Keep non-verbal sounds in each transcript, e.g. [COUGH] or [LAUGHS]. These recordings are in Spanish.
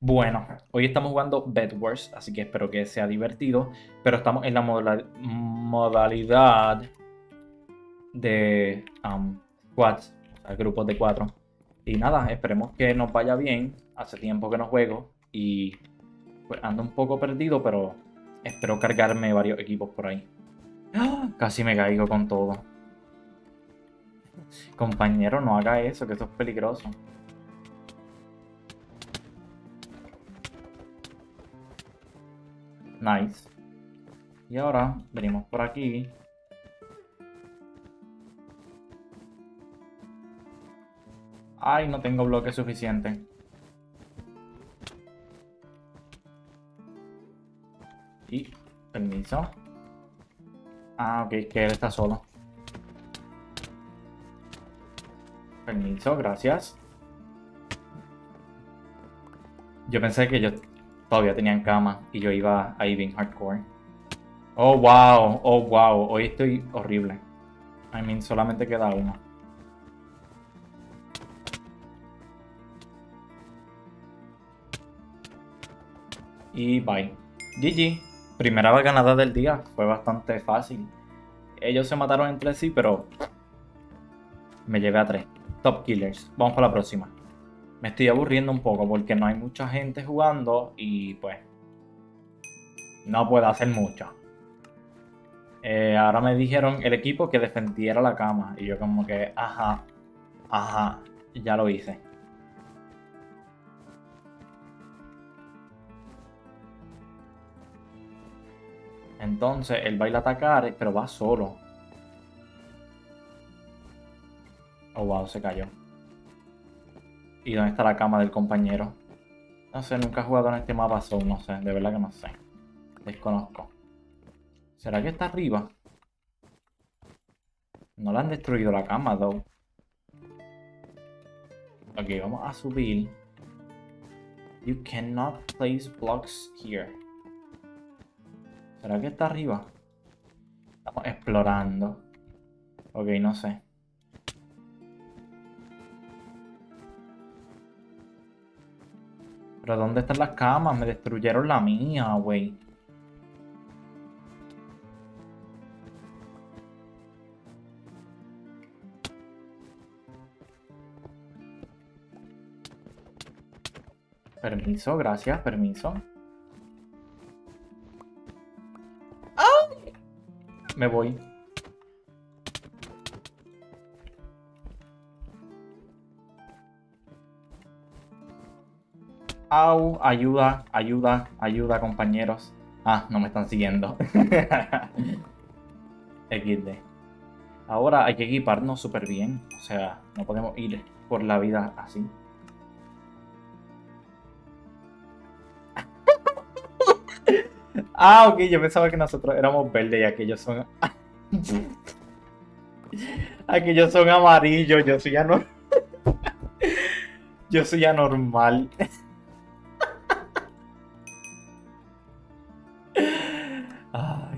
Bueno, hoy estamos jugando Bed Wars, así que espero que sea divertido. Pero estamos en la modalidad de um, squads, o sea, grupos de cuatro. Y nada, esperemos que nos vaya bien. Hace tiempo que no juego y pues ando un poco perdido, pero espero cargarme varios equipos por ahí. ¡Ah! Casi me caigo con todo. Compañero, no haga eso, que eso es peligroso. Nice. Y ahora venimos por aquí. Ay, no tengo bloque suficiente. Y, permiso. Ah, ok, que él está solo. Permiso, gracias. Yo pensé que yo todavía tenían cama y yo iba ahí bien hardcore. Oh, wow, oh, wow, hoy estoy horrible. I mean, solamente queda uno. Y bye. GG. Primera ganada del día. Fue bastante fácil. Ellos se mataron entre sí, pero me llevé a tres. Top Killers. Vamos para la próxima me estoy aburriendo un poco porque no hay mucha gente jugando y pues no puedo hacer mucho. Eh, ahora me dijeron el equipo que defendiera la cama y yo como que, ajá, ajá, ya lo hice. Entonces él va a ir a atacar, pero va solo. Oh wow, se cayó. ¿Y dónde está la cama del compañero? No sé, nunca he jugado en este mapa Soul, no sé, de verdad que no sé. Desconozco. ¿Será que está arriba? No le han destruido la cama, though. Ok, vamos a subir. You cannot place blocks here. ¿Será que está arriba? Estamos explorando. Ok, no sé. Pero ¿dónde están las camas? Me destruyeron la mía, güey. Permiso, gracias, permiso. Me voy. Ayuda, ayuda, ayuda, compañeros. Ah, no me están siguiendo. [LAUGHS] XD. Ahora hay que equiparnos súper bien. O sea, no podemos ir por la vida así. [LAUGHS] ah, ok, yo pensaba que nosotros éramos verdes y aquellos son... [LAUGHS] aquellos son amarillos, yo soy anormal. yo soy anormal.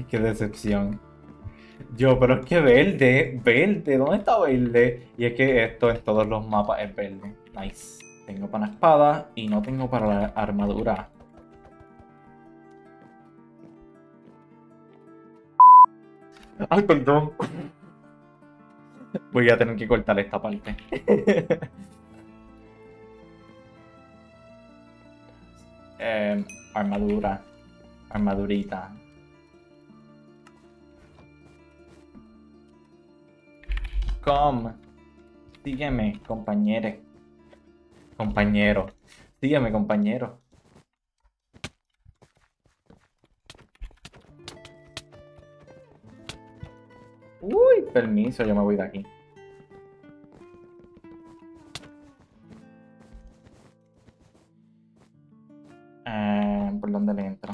Qué decepción. Yo, pero es que verde, verde, ¿dónde está verde? Y es que esto en todos los mapas es verde. Nice. Tengo para la espada y no tengo para la armadura. Ay, perdón. Voy a tener que cortar esta parte. [LAUGHS] eh, armadura. Armadurita. Come. Sígueme, compañero. Compañero. Sígueme, compañero. Uy, permiso, yo me voy de aquí. Eh, ¿Por dónde le entro?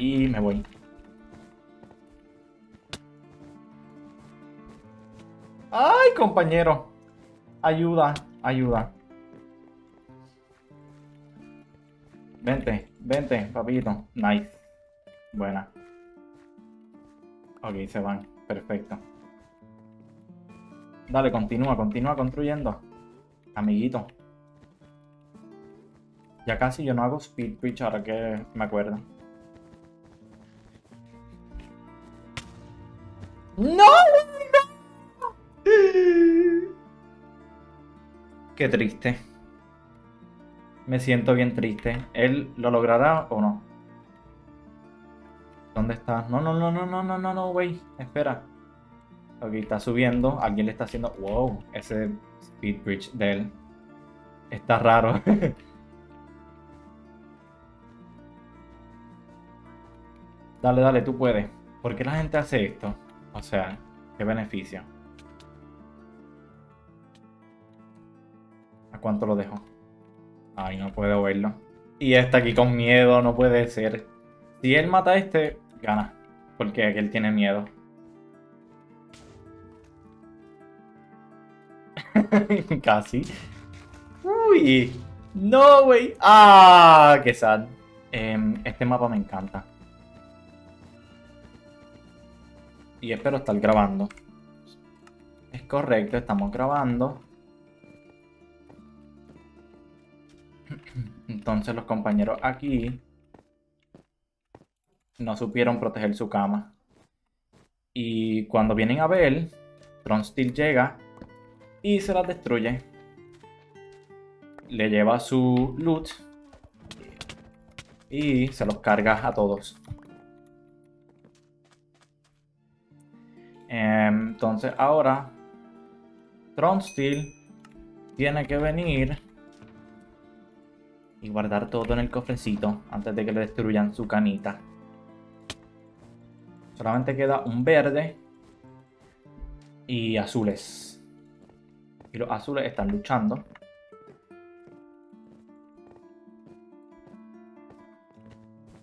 Y me voy. ¡Ay, compañero! Ayuda, ayuda. Vente, vente, papito. Nice. Buena. Ok, se van. Perfecto. Dale, continúa, continúa construyendo. Amiguito. Ya casi yo no hago speed bridge ahora que me acuerdo. ¡No! Qué triste. Me siento bien triste. ¿Él lo logrará o no? ¿Dónde está? No, no, no, no, no, no, no, no, güey. Espera. Ok, está subiendo. Alguien le está haciendo... Wow, ese speed bridge de él. Está raro. [LAUGHS] dale, dale, tú puedes. ¿Por qué la gente hace esto? O sea, ¿qué beneficio? ¿A cuánto lo dejo? Ay, no puedo verlo. Y está aquí con miedo, no puede ser. Si él mata a este, gana. Porque él tiene miedo. [LAUGHS] Casi. Uy. No, güey. Ah, qué sad. Em, este mapa me encanta. Y espero estar grabando. Es correcto, estamos grabando. [CLEARS THROAT] Entonces los compañeros aquí no supieron proteger su cama. Y cuando vienen a ver, llega y se las destruye. Le lleva su loot y se los carga a todos. Entonces ahora Tronsteel tiene que venir y guardar todo en el cofrecito antes de que le destruyan su canita. Solamente queda un verde y azules. Y los azules están luchando.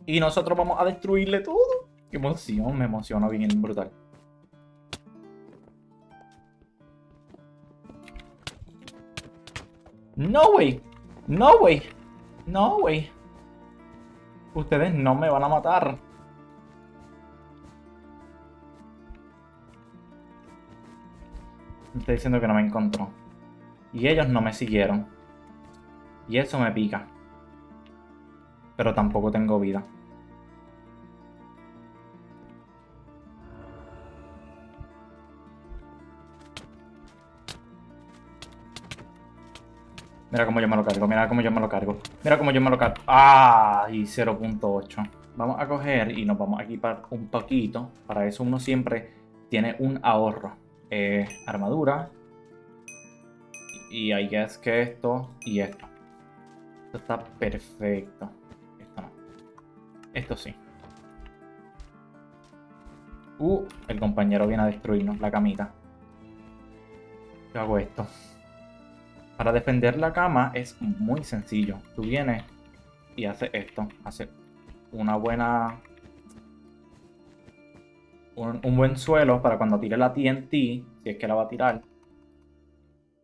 Y nosotros vamos a destruirle todo. Qué emoción, me emociona bien brutal. No way. No way. No, güey. Ustedes no me van a matar. Me está diciendo que no me encontró. Y ellos no me siguieron. Y eso me pica. Pero tampoco tengo vida. Mira cómo yo me lo cargo, mira cómo yo me lo cargo. Mira cómo yo me lo cargo. ¡Ah! Y 0.8. Vamos a coger y nos vamos a equipar un poquito. Para eso uno siempre tiene un ahorro. Eh, armadura. Y hay guess que esto y esto. Esto está perfecto. Esto no. Esto sí. Uh, el compañero viene a destruirnos la camita. Yo hago esto. Para defender la cama es muy sencillo. Tú vienes y haces esto. Haces una buena... Un, buen suelo para cuando tire la TNT, si es que la va a tirar,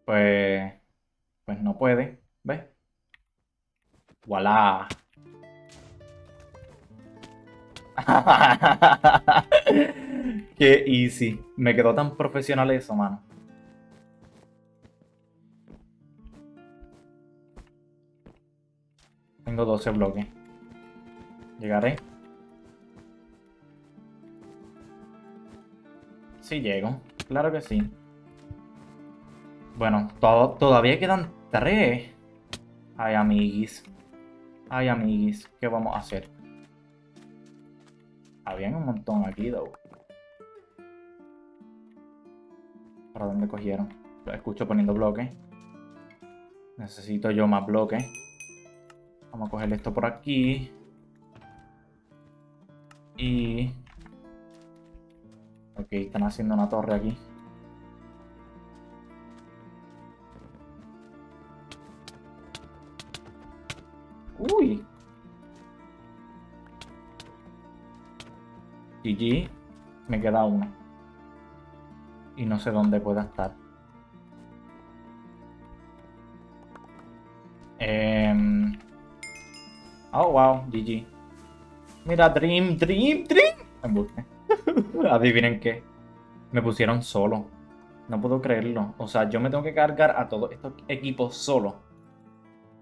pues... Pues no puede. ¿Ves? ¡Voilà! [LAUGHS] Qué easy. Me quedó tan profesional eso, mano. Tengo 12 bloques. ¿Llegaré? Sí llego. Claro que sí. Bueno, todavía quedan 3. Ay, amiguis. Ay, amiguis. ¿Qué vamos a hacer? Habían un montón aquí, though. ¿Para dónde cogieron? Lo escucho poniendo bloques. Necesito yo más bloques. Vamos a coger esto por aquí. Y... Ok, están haciendo una torre aquí. Uy. GG. Me queda uno. Y no sé dónde pueda estar. Oh, wow, GG. Mira, Dream, Dream, Dream. Embuste. [LAUGHS] Adivinen qué. Me pusieron solo. No puedo creerlo. O sea, yo me tengo que cargar a todos estos equipos solo.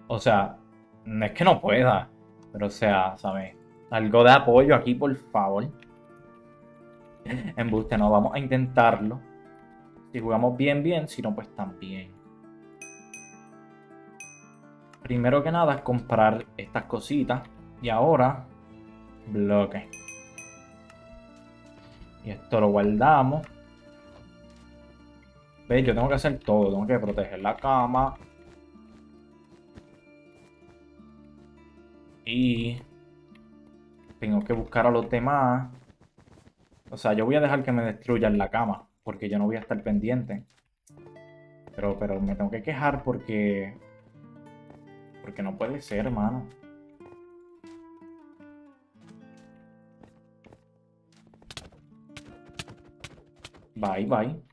O sea, no es que no pueda. Pero o sea, ¿sabes? Algo de apoyo aquí, por favor. Embuste, no, vamos a intentarlo. Si jugamos bien, bien. Si no, pues también. Primero que nada es comprar estas cositas. Y ahora, bloque. Y esto lo guardamos. ¿Ves? Yo tengo que hacer todo. Tengo que proteger la cama. Y tengo que buscar a los demás. O sea, yo voy a dejar que me destruyan la cama. Porque yo no voy a estar pendiente. Pero, pero me tengo que quejar porque... Porque no puede ser, hermano. Bye, bye.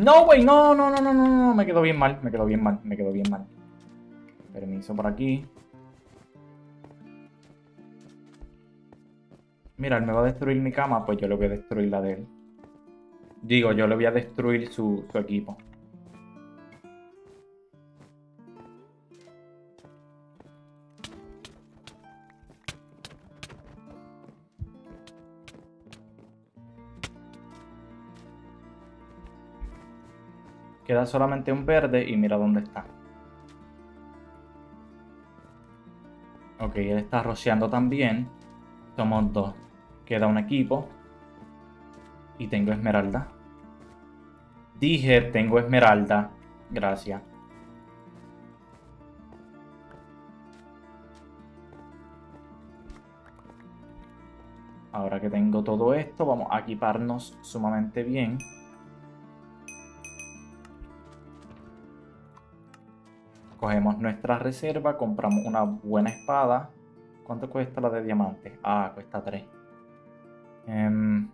No, güey, no, no, no, no, no, no, me quedó bien mal, me quedó bien mal, me quedó bien mal. Permiso por aquí. Mira, él me va a destruir mi cama, pues yo le voy a destruir la de él. Digo, yo le voy a destruir su, su equipo. Queda solamente un verde y mira dónde está. Ok, él está rociando también. Somos dos. Queda un equipo. Y tengo esmeralda. Dije, tengo esmeralda. Gracias. Ahora que tengo todo esto, vamos a equiparnos sumamente bien. Cogemos nuestra reserva, compramos una buena espada. ¿Cuánto cuesta la de diamante? Ah, cuesta 3. Em,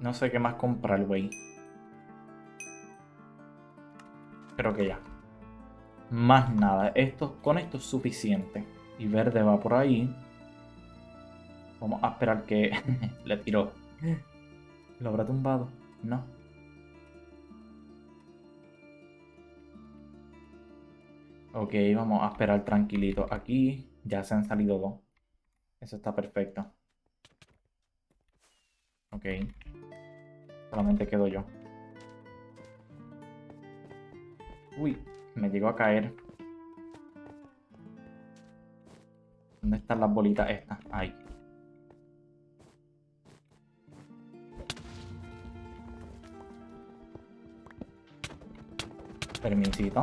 no sé qué más comprar, güey. Creo que ya. Más nada. Esto, con esto es suficiente. Y verde va por ahí. Vamos a esperar que [LAUGHS] le tiró. ¿Lo habrá tumbado? No. Ok, vamos a esperar tranquilito. Aquí ya se han salido dos. Eso está perfecto. Ok. Solamente quedo yo. Uy, me llegó a caer. ¿Dónde están las bolitas estas? Ahí. Permisito.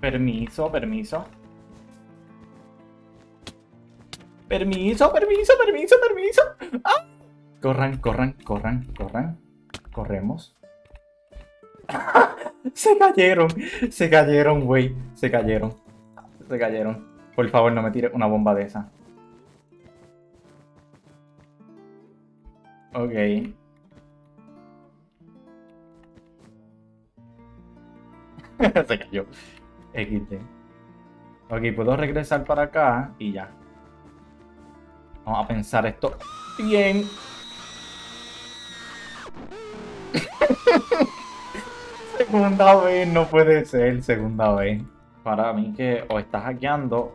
Permiso, permiso. Permiso, permiso, permiso, permiso. ¡Ah! Corran, corran, corran, corran. Corremos. [LAUGHS] se cayeron, se cayeron, güey. Se cayeron. Se cayeron. Por favor, no me tire una bomba de esa. Ok. [LAUGHS] se cayó. XD. Ok, puedo regresar para acá y ya. Vamos a pensar esto bien. [LAUGHS] segunda vez, no puede ser segunda vez. Para mí que o está hackeando.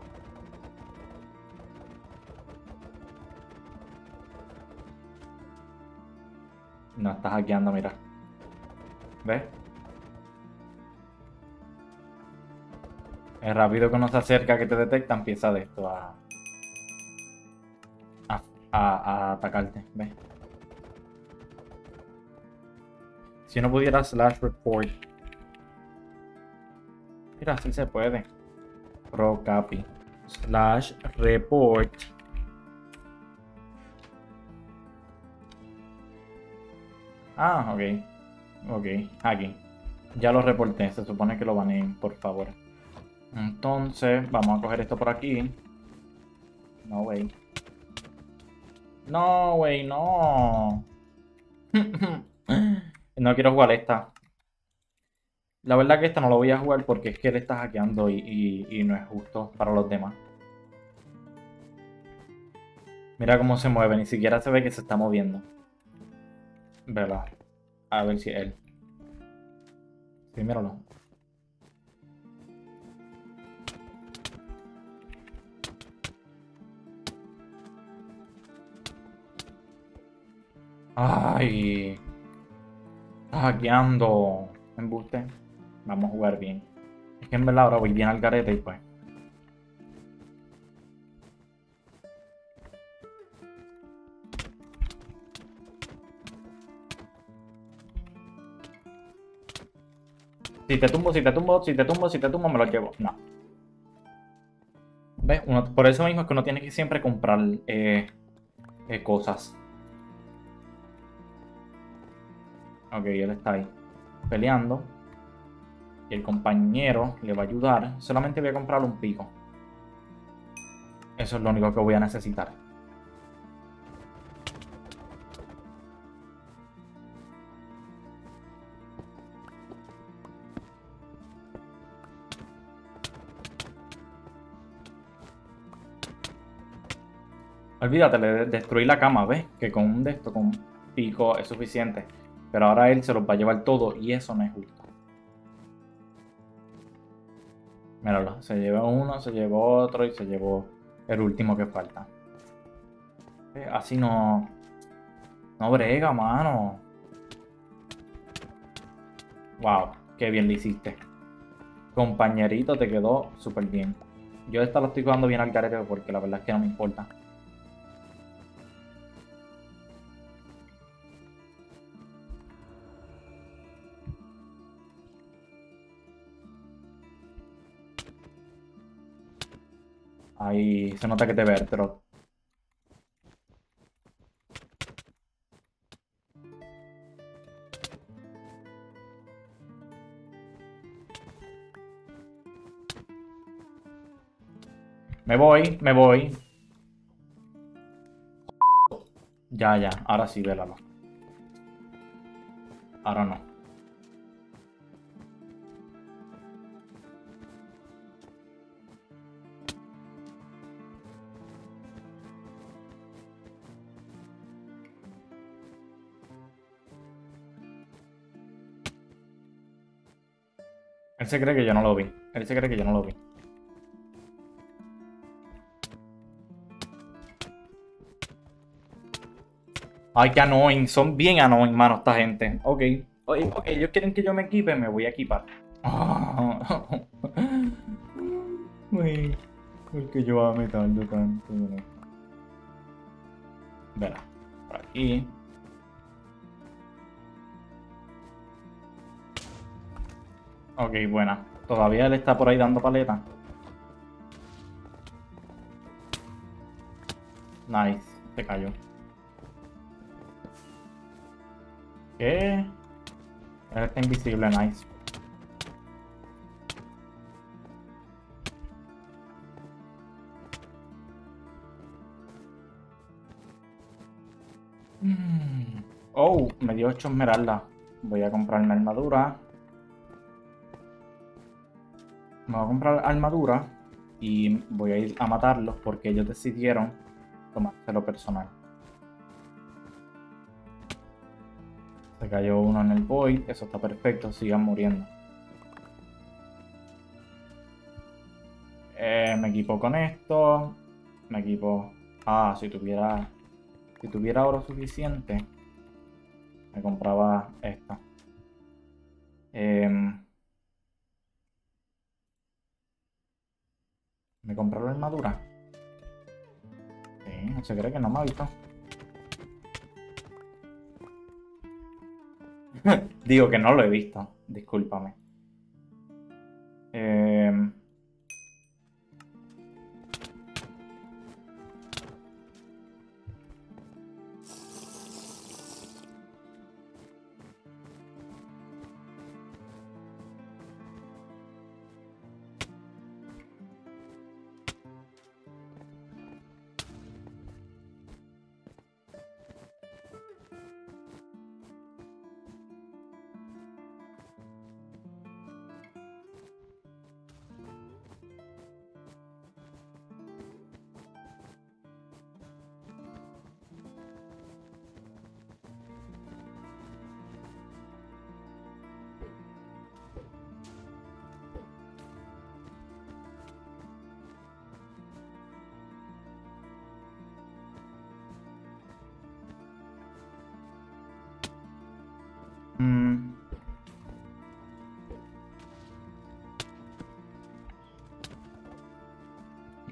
No, está hackeando, mira. ¿Ves? Es rápido que uno se acerca, que te detecta, empieza de esto a, a, atacarte. ¿Ves? Si uno pudiera slash report. Mira, así se puede. Pro. Slash report. Ah, ok. Ok, aquí. Ya lo reporté, se supone que lo baneen, por favor. Entonces, vamos a coger esto por aquí. No, wey. No, wey, no. no quiero jugar esta. La verdad que esta no lo voy a jugar porque es que él está hackeando y, no es justo para los demás. Mira cómo se mueve, ni siquiera se ve que se está moviendo. Vela. A ver si él. Sí, míralo. Ay. Está hackeando. Embuste. Vamos a jugar bien. Es que en verdad ahora voy bien al garete y pues. Si te tumbo, si te tumbo, si te tumbo, si te tumbo, me lo llevo. No. ¿Ves? por eso mismo es que uno tiene que siempre comprar eh, eh, cosas. Ok, él está ahí. Peleando. Y el compañero le va a ayudar. Solamente voy a comprarle un pico. Eso es lo único que voy a necesitar. Olvídate de destruir la cama, ¿ves? Que con un de esto, con pico es suficiente. Pero ahora él se los va a llevar todo y eso no es justo. Míralo, se llevó uno, se llevó otro y se llevó el último que falta. Eh, así no... No brega, mano. Wow, qué bien le hiciste. Compañerito, te quedó súper bien. Yo esta lo estoy jugando bien al carete porque la verdad es que no me importa. Ahí se nota que te pero Me voy, me voy. Ya, ya. Ahora sí, vélalo. Ahora no. Se cree que yo no lo vi. Él se cree que yo no lo vi. Ay, qué annoying. Son bien annoying, mano, esta gente. Ok. Ok, ellos quieren que yo me equipe, me voy a equipar. [LAUGHS] Uy, porque yo ame tanto, tanto. Verá, por aquí. Ok, buena. Todavía él está por ahí dando paleta. Nice. Se cayó. ¿Qué? Él está invisible, nice. Mm. Oh, me dio 8 esmeraldas. Voy a comprar una armadura. Me voy a comprar armadura y voy a ir a matarlos porque ellos decidieron tomárselo personal. Se cayó uno en el void, eso está perfecto, sigan muriendo. Eh, me equipo con esto. Me equipo. Ah, si tuviera. Si tuviera oro suficiente. Me compraba esta. Eh, ¿Me compró la armadura? Sí, se cree que no me ha visto. [LAUGHS] Digo que no lo he visto, discúlpame. Eh... Mm.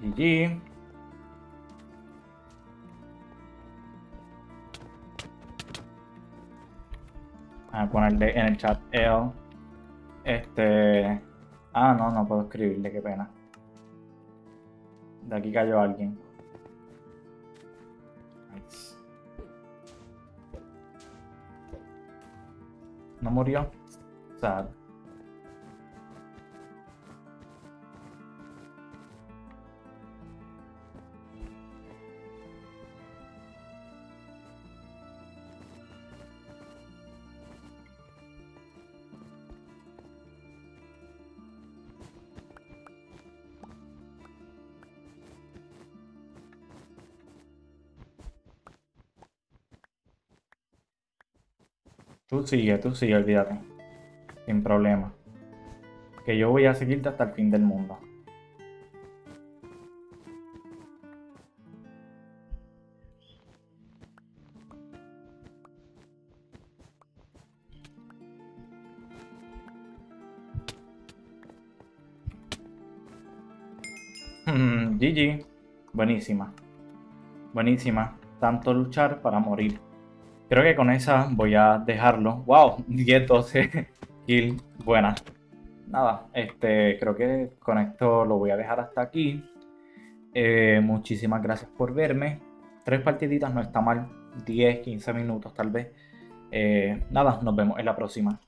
GG. a ponerle en el chat el este ah no no puedo escribirle qué pena de aquí cayó alguien no murió. Sad Tú sigue, tú sigue, olvídate. Sin problema. Que yo voy a seguirte hasta el fin del mundo. GG. Buenísima. Buenísima. Tanto luchar para morir. Creo que con esa voy a dejarlo. ¡Wow! 10, 12 kill. Buena. Nada, este, creo que con esto lo voy a dejar hasta aquí. Eh, muchísimas gracias por verme. Tres partiditas no está mal. 10, 15 minutos tal vez. Eh, nada, nos vemos en la próxima.